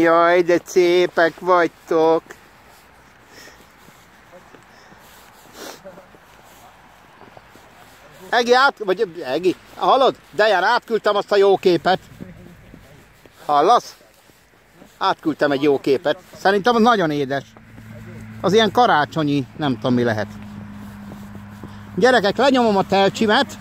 Jaj, de szépek vagytok! Egi át, vagy Egi, hallod? Dejan, átküldtem azt a jó képet. Hallasz? Átküldtem egy jó képet. Szerintem az nagyon édes. Az ilyen karácsonyi, nem tudom mi lehet. Gyerekek, lenyomom a telcsimet.